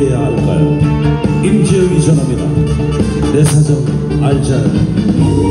해야 할까요? 임지영이 전합니다. 내 사정 알잖아요.